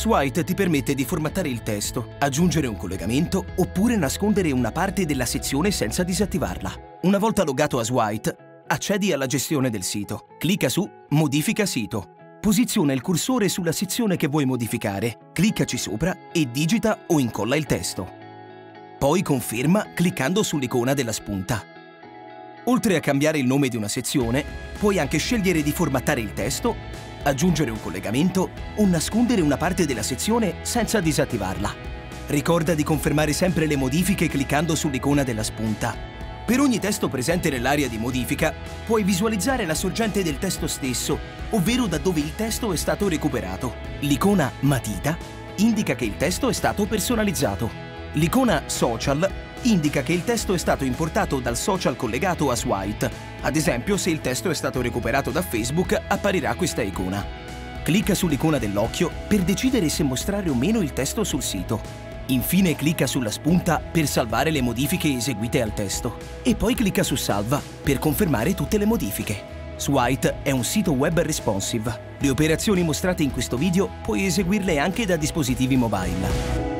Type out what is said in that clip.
Swite ti permette di formattare il testo, aggiungere un collegamento oppure nascondere una parte della sezione senza disattivarla. Una volta logato a Swite, accedi alla gestione del sito. Clicca su Modifica sito. Posiziona il cursore sulla sezione che vuoi modificare, cliccaci sopra e digita o incolla il testo. Poi conferma cliccando sull'icona della spunta. Oltre a cambiare il nome di una sezione, puoi anche scegliere di formattare il testo, aggiungere un collegamento o nascondere una parte della sezione senza disattivarla. Ricorda di confermare sempre le modifiche cliccando sull'icona della spunta. Per ogni testo presente nell'area di modifica, puoi visualizzare la sorgente del testo stesso, ovvero da dove il testo è stato recuperato. L'icona matita indica che il testo è stato personalizzato. L'icona Social indica che il testo è stato importato dal social collegato a Swite. Ad esempio, se il testo è stato recuperato da Facebook, apparirà questa icona. Clicca sull'icona dell'occhio per decidere se mostrare o meno il testo sul sito. Infine clicca sulla spunta per salvare le modifiche eseguite al testo. E poi clicca su Salva per confermare tutte le modifiche. Swite è un sito web responsive. Le operazioni mostrate in questo video puoi eseguirle anche da dispositivi mobile.